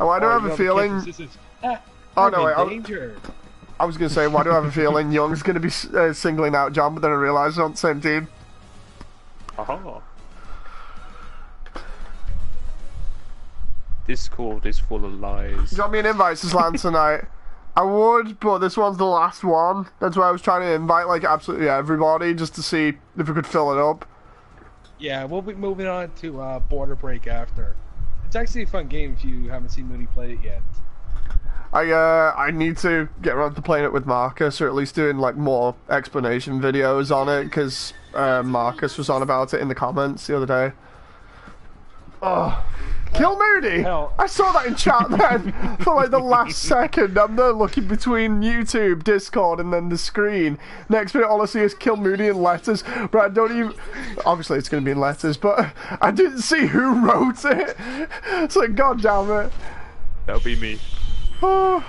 Oh, I do Or have a feeling. ah, Oh, no, wait, I- danger. I was gonna say, why do I have a feeling Young's gonna be uh, singling out John, but then I realised they're on the same team. Aha. Discord is full of lies. You got me an invite to Slam tonight. I would, but this one's the last one. That's why I was trying to invite like absolutely everybody just to see if we could fill it up. Yeah, we'll be moving on to uh, Border Break after. It's actually a fun game if you haven't seen Moody play it yet. I uh I need to get around to playing it with Marcus, or at least doing like more explanation videos on it, because uh, Marcus was on about it in the comments the other day. Oh, kill Moody! Hell. I saw that in chat then for like the last second. I'm there looking between YouTube, Discord, and then the screen. Next minute, all I see is kill Moody in letters, but I don't even. Obviously, it's going to be in letters, but I didn't see who wrote it. It's like, god damn it. That'll be me. Oh,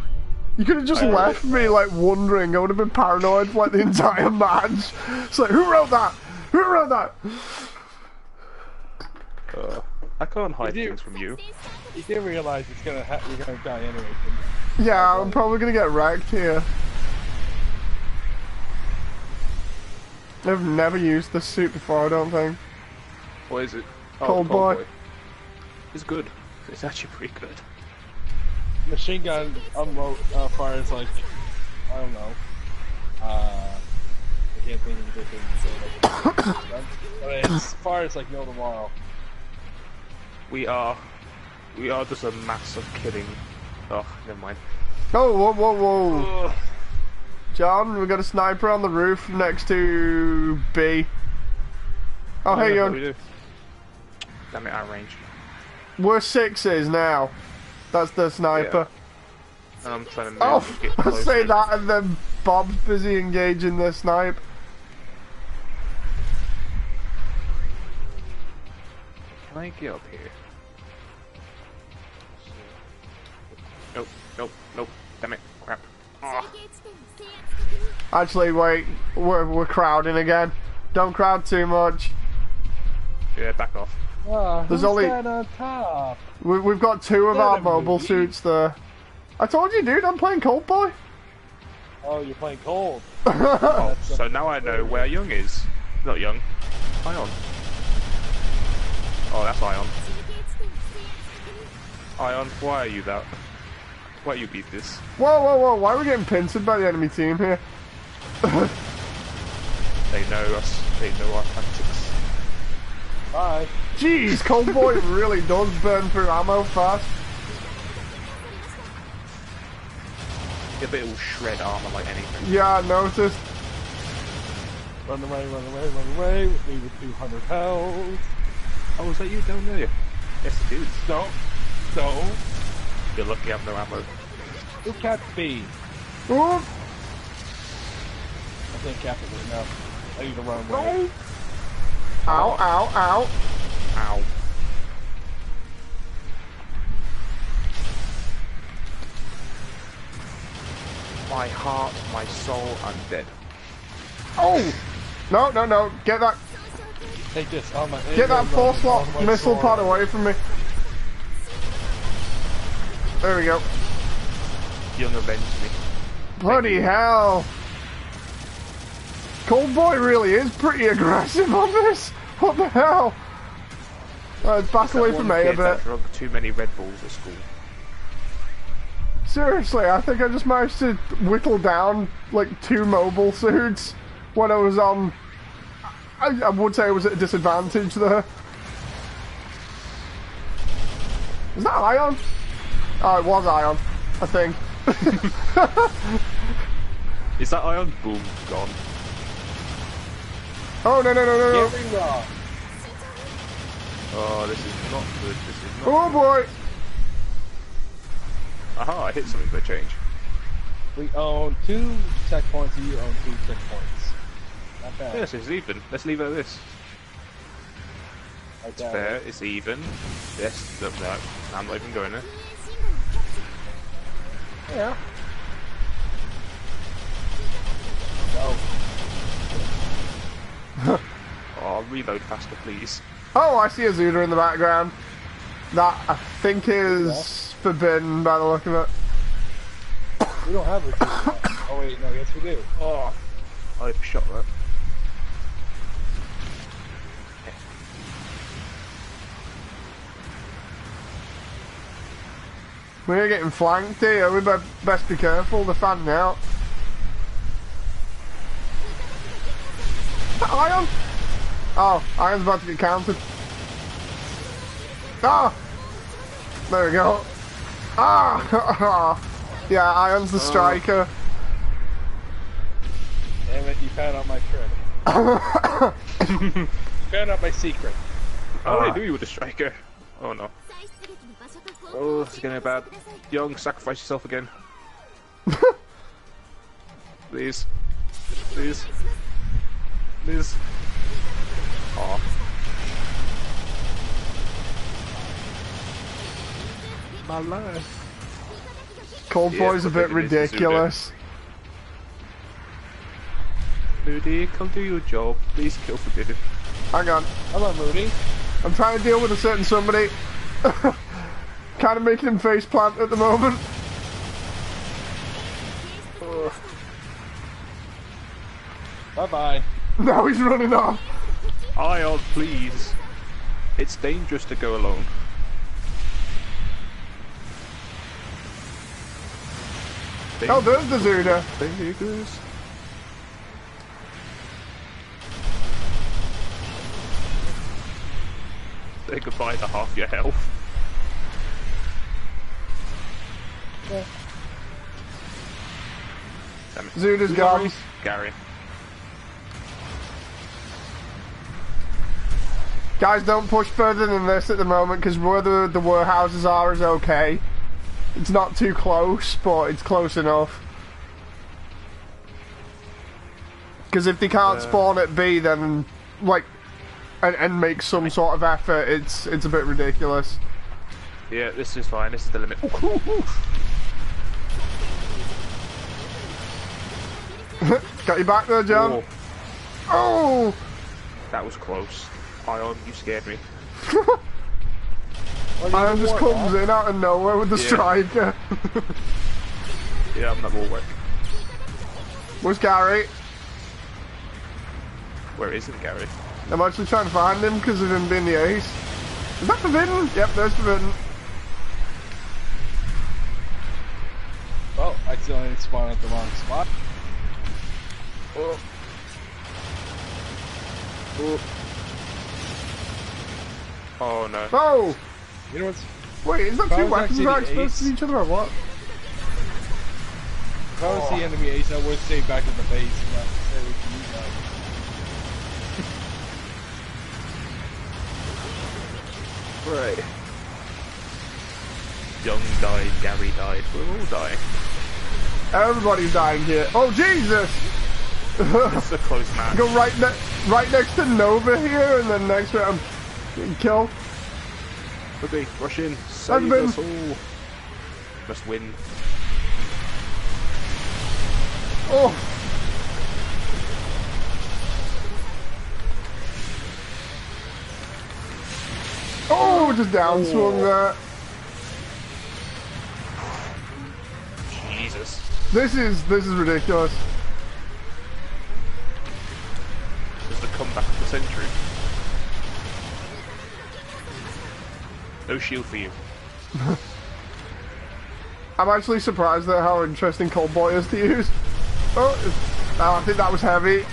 you could have just I left me like wondering. I would have been paranoid for like the entire match. It's like, who wrote that? Who wrote that? Uh, I can't hide You things from you. You didn't realize it's gonna ha- you're gonna die anyway. Yeah, I'm probably gonna get wrecked here. I've never used this suit before. I don't think. What is it? Oh, Cold Boy. It's good. It's actually pretty good. Machine gun unload uh, fires like I don't know. Uh, I can't think of anything different say like, but it's fires like no tomorrow. We are, we are just a mass of killing. Oh, never mind. Oh, whoa, whoa, whoa! Ugh. John, we got a sniper on the roof next to B. Oh, hey, Yeah, young. Damn it, out range. We're sixes now. That's the sniper. And I'm trying to move Oh, I say that and then Bob's busy engaging the snipe. Can I get up here? Nope, nope, nope. Damn it, crap. Ah, Actually, wait, we're, we're crowding again. Don't crowd too much. yeah, back off. Ah, There's only- on top? We, we've got two of Get our mobile Moody. suits there. I told you, dude, I'm playing Cold Boy. Oh, you're playing cold. Oh, so now I know where Young is. Not Young. Ion. That's Ion. Ion, why are you that? Why you beat this? Whoa, whoa, whoa, why are we getting pincered by the enemy team here? They know us. They know our tactics. Bye. Jeez, Cold Boy really does burn through ammo fast. Yeah, but it will shred armor like anything. Yeah, I noticed. Run away, run away, run away. with me with 200 health. Oh, is that you down there? Yes, it is. No. No. You're lucky I have no ammo. Who capped B? Ooh, I think cap it right now. I need to run away. ow, ow, ow. Ow. My heart, my soul, I'm dead. Oh! No, no, no, get that, Take this on my. get that four slot missile sword. pod away from me. There we go. Young avenged me. Bloody hell. Cold Boy really is pretty aggressive on this. What the hell? Uh, back away from me a kid that bit. drunk too many Red Bulls at school. Seriously, I think I just managed to whittle down like two mobile suits when I was on. I, I would say I was at a disadvantage there. Is that Ion? Oh, it was Ion, I think. Is that Ion? Boom, gone. Oh, no, no, no, no, no. Gary Rock. Oh, this is not good. This is not. Oh boy. Aha, I hit something for a change. We own two checkpoints and you own two checkpoints. Not bad. Yes, it's even. Let's leave it at this. Like It's that. fair, it's even. Yes, no, no, I'm not even going there. Yeah. Go. Oh, reload faster, please. Oh, I see a Zuda in the background. That I think is forbidden by the look of it. We don't have a Oh wait, no, yes we do. Oh, I've shot that. We're getting flanked here. We be- best be careful. They're fanning out. Iron! Oh, Iron's about to get counted. Ah! There we go. Ah! yeah, Iron's the striker. Damn it, you found out my trick. found out my secret. Oh, Ah. I knew you were the striker. Oh no. Oh, this is getting bad. Young, sacrifice yourself again. Please. Please. Please. Oh. My life. Cold Yeah, Boy's a bit Forbidden is the ridiculous. Moody, come do your job. Please kill Forbidden. Hang on. Hello, Moody. I'm trying to deal with a certain somebody. kind of making him face plant at the moment. Bye bye. Now he's running off. Ion, oh, please. It's dangerous to go alone. Oh, there's the Zuda. Vegas. Say goodbye to half your health. Damn it. Zuda's gone. Gary. Guys, don't push further than this at the moment because where the, the warehouses are is okay. It's not too close, but it's close enough. Because if they can't Yeah. spawn at B, then like, and, and make some sort of effort, it's it's a bit ridiculous. Yeah, this is fine. This is the limit. Got you back there, John. Oh, Oh, that was close. Ion, you scared me. Well, you Iron just know comes what, in out of nowhere with the Yeah. striker. Yeah, I'm not Warwick. Where's Gary? Where isn't Gary? I'm actually trying to find him because of him being the ace. Is that forbidden? Yep, there's forbidden. Oh, I accidentally spawned at the wrong spot. Oh. Oh. Oh no. Oh! You know what's... Wait, is that If I two was weapons actually exposed to ace- each other or what? If I was Oh. the enemy ace, I would stay back at the base and not necessarily to use that. Right. Young died, Gary died, we're all dying. Everybody's dying here. Oh, Jesus! It's a close match. Go right, ne right next to Nova here, and then next round. killed. Okay, rush in. Save us all. Must win. Oh! Oh, just down swung that. Jesus. This is this is ridiculous. It's the comeback of the century. No shield for you. I'm actually surprised at how interesting Cold Boy is to use. Oh, oh, I think that was heavy.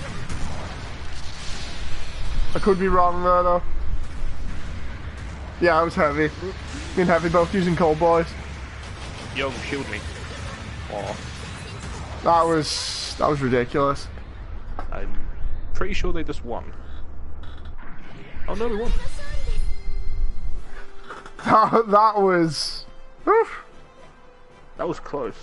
I could be wrong there though. Yeah, I was heavy. Me and Heavy both using Cold Boys. Young, shield me. Oh, That was that was ridiculous. I'm pretty sure they just won. Oh no, we won. That, that was. Oof. That was close.